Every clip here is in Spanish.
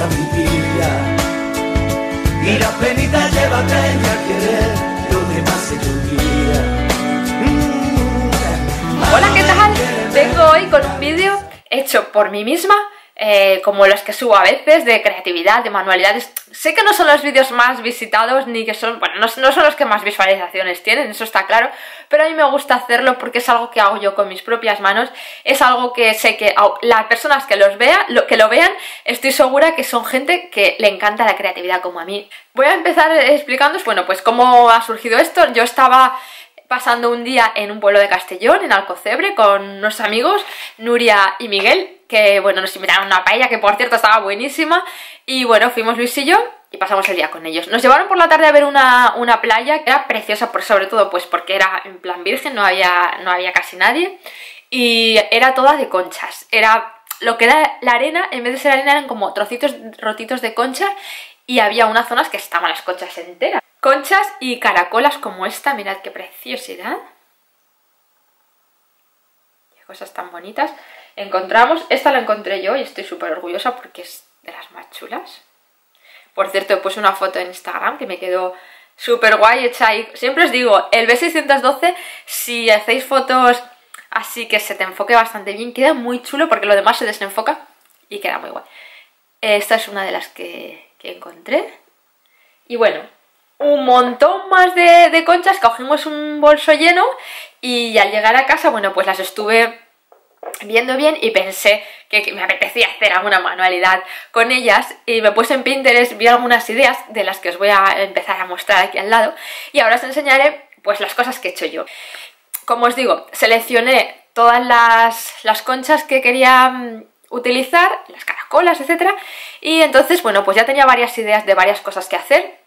a mi vida. Y la penita llévate a querer, lo demás se te olvida. Mm. Hola, ¿qué tal? Vengo hoy con un vídeo hecho por mí misma eh, como los que subo a veces, de creatividad, de manualidades. Sé que no son los vídeos más visitados, ni que son, bueno, no, no, son los que más visualizaciones tienen, eso está claro, pero a mí me gusta hacerlo porque es algo que hago yo con mis propias manos, es algo que sé que las personas que los vean, lo, que lo vean, estoy segura que son gente que le encanta la creatividad como a mí. Voy a empezar explicándoos, bueno, pues cómo ha surgido esto. Yo estaba pasando un día en un pueblo de Castellón, en Alcocebre, con unos amigos, Nuria y Miguel, que bueno, nos invitaron a una paella que por cierto estaba buenísima, y bueno, fuimos Luis y yo y pasamos el día con ellos. Nos llevaron por la tarde a ver una, una playa que era preciosa, por, sobre todo pues porque era en plan virgen, no había, no había casi nadie, y era toda de conchas, era lo que era la arena, en vez de ser arena eran como trocitos rotitos de concha y había unas zonas que estaban las conchas enteras. Conchas y caracolas como esta, mirad qué preciosidad. Qué cosas tan bonitas. Encontramos, esta la encontré yo y estoy súper orgullosa porque es de las más chulas. Por cierto, puse una foto en Instagram que me quedó súper guay hecha ahí. Siempre os digo, el B612, si hacéis fotos así que se te enfoque bastante bien, queda muy chulo porque lo demás se desenfoca y queda muy guay. Esta es una de las que, que encontré. Y bueno, un montón más de, conchas, cogimos un bolso lleno y al llegar a casa, bueno, pues las estuve viendo bien y pensé que me apetecía hacer alguna manualidad con ellas y me puse en Pinterest, vi algunas ideas de las que os voy a empezar a mostrar aquí al lado y ahora os enseñaré pues las cosas que he hecho yo. Como os digo, seleccioné todas las, las conchas que quería mm, utilizar, las caracolas, etcétera, y entonces, bueno, pues ya tenía varias ideas de varias cosas que hacer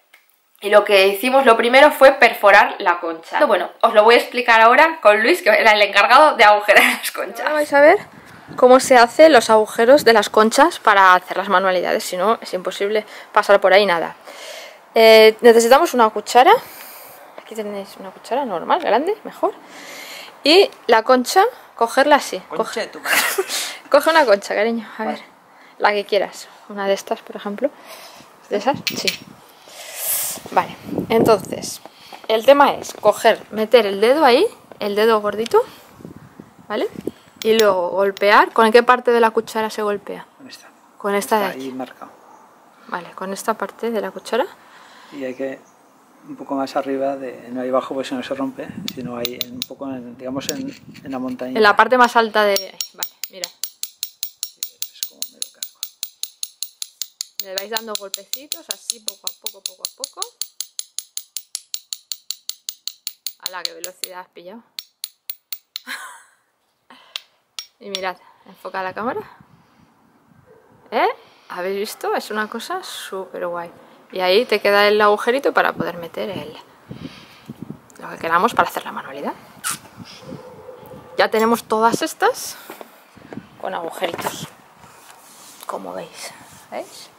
y lo que hicimos, lo primero fue perforar la concha. Bueno, os lo voy a explicar ahora con Luis, que era el encargado de agujerar las conchas. Ahora vais a ver cómo se hacen los agujeros de las conchas para hacer las manualidades, si no es imposible pasar por ahí nada. Eh, necesitamos una cuchara, aquí tenéis una cuchara normal, grande, mejor. Y la concha, cogerla así. Coge, Coge una concha, cariño, a ver, la que quieras. Una de estas, por ejemplo. ¿De esas? Sí. Vale, entonces, el tema es coger, meter el dedo ahí, el dedo gordito, ¿vale? Y luego golpear. ¿Con qué parte de la cuchara se golpea? Con esta. Con esta de aquí. Ahí marcado. Vale, con esta parte de la cuchara. Y hay que un poco más arriba, de, no ahí abajo porque si no se rompe, sino ahí un poco, digamos, en, en, la montaña. En la parte más alta de... Vale, mira. Le vais dando golpecitos así poco a poco, poco a poco. ¡Hala, qué velocidad has pillado! y mirad, enfoca la cámara. ¿Eh? ¿Habéis visto? Es una cosa súper guay. Y ahí te queda el agujerito para poder meter el, lo que queramos para hacer la manualidad. Ya tenemos todas estas con agujeritos, como veis. ¿Veis?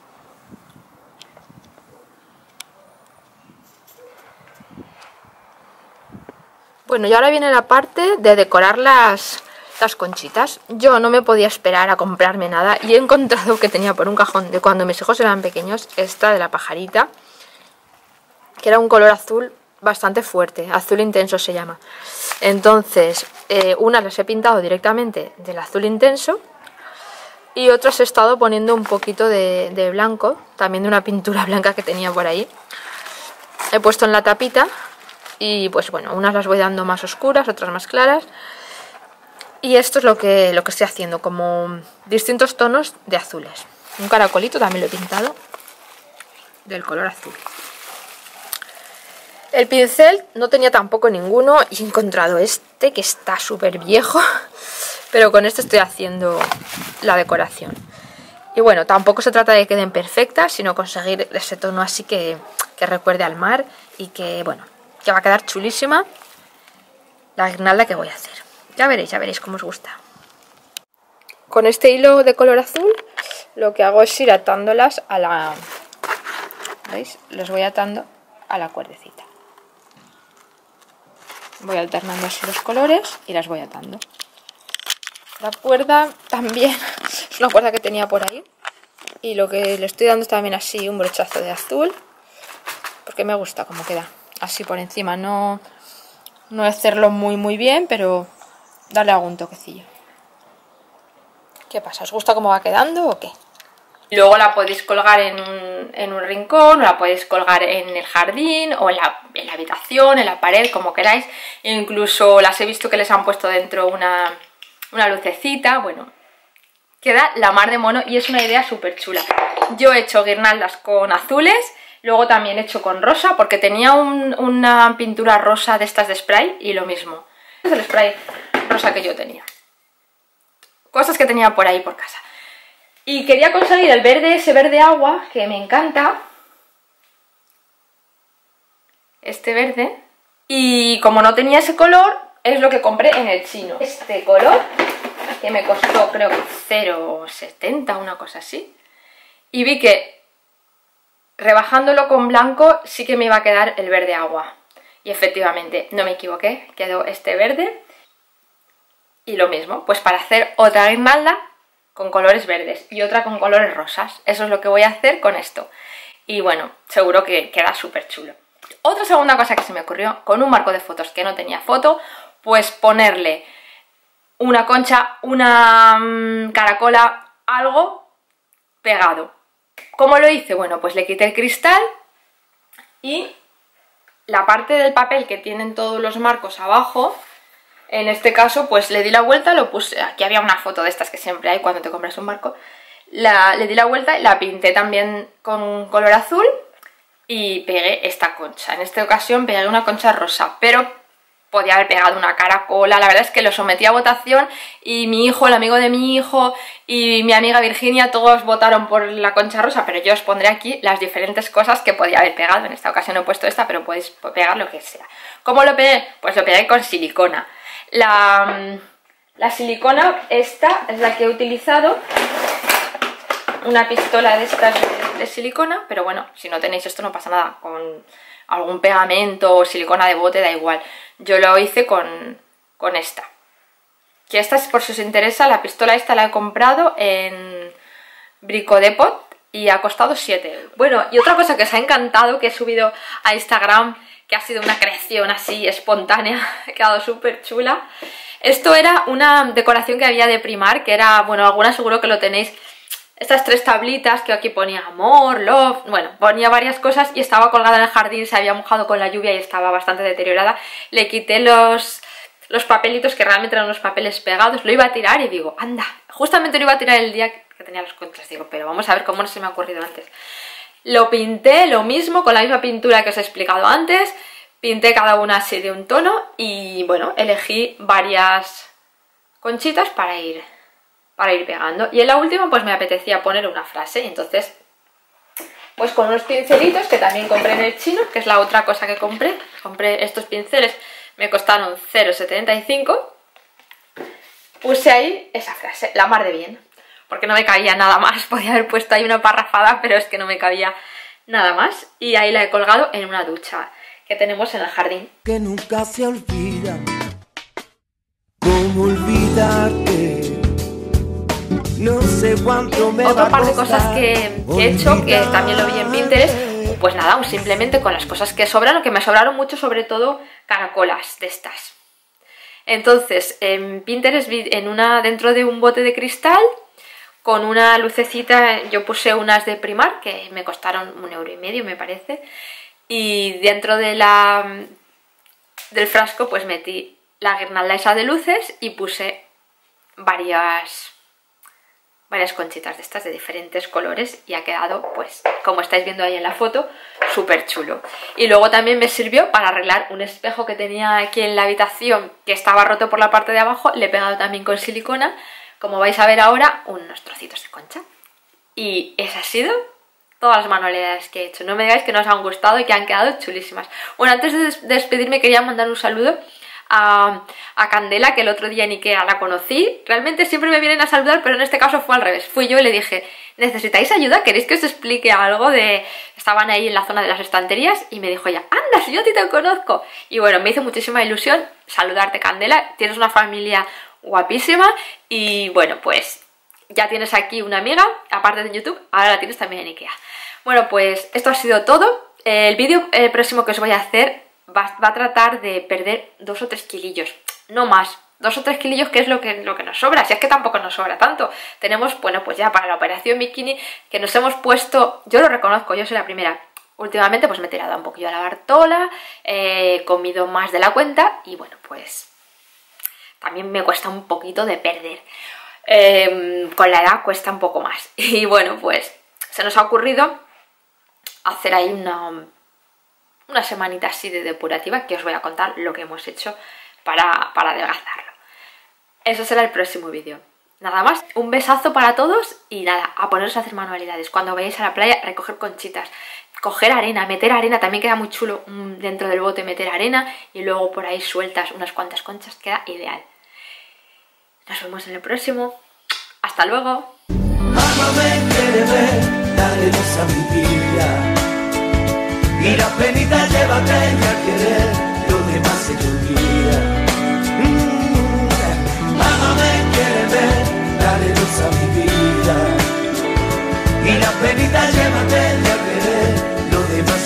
Bueno, y ahora viene la parte de decorar las, las conchitas. Yo no me podía esperar a comprarme nada y he encontrado que tenía por un cajón de cuando mis hijos eran pequeños esta de la pajarita, que era un color azul bastante fuerte, azul intenso se llama. Entonces, eh, unas las he pintado directamente del azul intenso y otras he estado poniendo un poquito de, de blanco, también de una pintura blanca que tenía por ahí. He puesto en la tapita y pues bueno, unas las voy dando más oscuras, otras más claras. Y esto es lo que, lo que estoy haciendo, como distintos tonos de azules. Un caracolito también lo he pintado del color azul. El pincel no tenía tampoco ninguno y he encontrado este que está súper viejo pero con este estoy haciendo la decoración. Y bueno, tampoco se trata de que queden perfectas, sino conseguir ese tono así que, que recuerde al mar y que, bueno, que va a quedar chulísima la guirnalda que voy a hacer. Ya veréis, ya veréis cómo os gusta. Con este hilo de color azul lo que hago es ir atándolas a la... ¿Veis? Los voy atando a la cuerdecita. Voy alternando así los colores y las voy atando. La cuerda también es una cuerda que tenía por ahí y lo que le estoy dando también así un brochazo de azul porque me gusta cómo queda así por encima no no hacerlo muy muy bien pero darle algún toquecillo ¿qué pasa? ¿os gusta cómo va quedando o qué? Luego la podéis colgar en un, en un rincón, o la podéis colgar en el jardín, o en la, en la, habitación, en la pared, como queráis. Incluso las he visto que les han puesto dentro una, una lucecita, bueno, queda la mar de mono y es una idea súper chula. Yo he hecho guirnaldas con azules, luego también he hecho con rosa, porque tenía un, una pintura rosa de estas de spray y lo mismo. Es el spray rosa que yo tenía. Cosas que tenía por ahí por casa. Y quería conseguir el verde, ese verde agua, que me encanta. Este verde. Y como no tenía ese color, es lo que compré en el chino. Este color, que me costó creo que 0,70, una cosa así. Y vi que rebajándolo con blanco sí que me iba a quedar el verde agua. Y efectivamente, no me equivoqué, quedó este verde. Y lo mismo, pues para hacer otra guirnalda con colores verdes y otra con colores rosas. Eso es lo que voy a hacer con esto. Y bueno, seguro que queda súper chulo. Otra segunda cosa que se me ocurrió, con un marco de fotos que no tenía foto, pues ponerle una concha, una mmm, caracola, algo pegado. ¿Cómo lo hice? Bueno, pues le quité el cristal y la parte del papel que tienen todos los marcos abajo en este caso, pues le di la vuelta, lo puse, aquí había una foto de estas que siempre hay cuando te compras un barco, la, le di la vuelta y la pinté también con color azul y pegué esta concha. En esta ocasión pegué una concha rosa, pero podía haber pegado una caracola, la verdad es que lo sometí a votación y mi hijo, el amigo de mi hijo y mi amiga Virginia, todos votaron por la concha rosa, pero yo os pondré aquí las diferentes cosas que podía haber pegado. En esta ocasión he puesto esta, pero podéis pegar lo que sea. ¿Cómo lo pegué? Pues lo pegué con silicona. La, la silicona, esta es la que he utilizado, una pistola de estas de, de, silicona, pero bueno, si no tenéis esto no pasa nada, con algún pegamento o silicona de bote da igual. Yo lo hice con, con esta. Que esta, por si os interesa, la pistola esta la he comprado en Brico Depot y ha costado 7 euros. Bueno, y otra cosa que os ha encantado, que he subido a Instagram que ha sido una creación así espontánea, ha quedado súper chula. Esto era una decoración que había de primar, que era, bueno, algunas seguro que lo tenéis, estas tres tablitas que aquí ponía amor, love, bueno, ponía varias cosas y estaba colgada en el jardín, se había mojado con la lluvia y estaba bastante deteriorada. Le quité los, los papelitos, que realmente eran unos papeles pegados, lo iba a tirar y digo, anda, justamente lo iba a tirar el día que tenía los contras, digo, pero vamos a ver cómo no se me ha ocurrido antes. Lo pinté lo mismo con la misma pintura que os he explicado antes, pinté cada una así de un tono y bueno, elegí varias conchitas para ir, para ir pegando. Y en la última pues me apetecía poner una frase, entonces pues con unos pincelitos que también compré en el chino, que es la otra cosa que compré, compré estos pinceles, me costaron 0,75, puse ahí esa frase, la mar de bien porque no me cabía nada más, podía haber puesto ahí una parrafada, pero es que no me cabía nada más. Y ahí la he colgado en una ducha que tenemos en el jardín. Que nunca se olvida, cómo olvidarte. Otro par de cosas que, que he hecho, que también lo vi en Pinterest, pues nada, simplemente con las cosas que sobran, que me sobraron mucho, sobre todo caracolas de estas. Entonces, en Pinterest vi en una, dentro de un bote de cristal con una lucecita, yo puse unas de Primar que me costaron un euro y medio me parece y dentro de la, del frasco pues metí la guirnalda esa de luces y puse varias varias conchitas de estas de diferentes colores y ha quedado pues como estáis viendo ahí en la foto súper chulo y luego también me sirvió para arreglar un espejo que tenía aquí en la habitación que estaba roto por la parte de abajo le he pegado también con silicona como vais a ver ahora, unos trocitos de concha. Y esa ha sido todas las manualidades que he hecho. No me digáis que no os han gustado y que han quedado chulísimas. Bueno, antes de despedirme quería mandar un saludo a, a, Candela, que el otro día en Ikea la conocí. Realmente siempre me vienen a saludar, pero en este caso fue al revés. Fui yo y le dije, ¿necesitáis ayuda? ¿Queréis que os explique algo de...? Estaban ahí en la zona de las estanterías y me dijo ella, anda, si yo a ti te conozco. Y bueno, me hizo muchísima ilusión saludarte, Candela. Tienes una familia guapísima y bueno, pues ya tienes aquí una amiga, aparte de YouTube, ahora la tienes también en Ikea. Bueno, pues esto ha sido todo. El vídeo próximo que os voy a hacer va, a tratar de perder dos o tres kilillos, no más. Dos o tres kilillos que es lo que, lo que nos sobra, si es que tampoco nos sobra tanto. Tenemos, bueno, pues ya para la operación bikini que nos hemos puesto, yo lo reconozco, yo soy la primera, últimamente pues me he tirado un poquillo a la Bartola, he comido más de la cuenta y bueno, pues también me cuesta un poquito de perder. Em, con la edad cuesta un poco más. Y bueno, pues se nos ha ocurrido hacer ahí una, una semanita así de depurativa que os voy a contar lo que hemos hecho para, para adelgazarlo. Eso será el próximo vídeo. Nada más, un besazo para todos y nada, a poneros a hacer manualidades. Cuando vayáis a la playa, recoger conchitas, coger arena, meter arena, también queda muy chulo mm, dentro del bote meter arena y luego por ahí sueltas unas cuantas conchas, queda ideal. Nos vemos en el próximo. Hasta luego y la penita llévate y al querer lo demás se te olvida. Mm, mamá me quiere ver, dale luz a mi vida y la penita llévate y al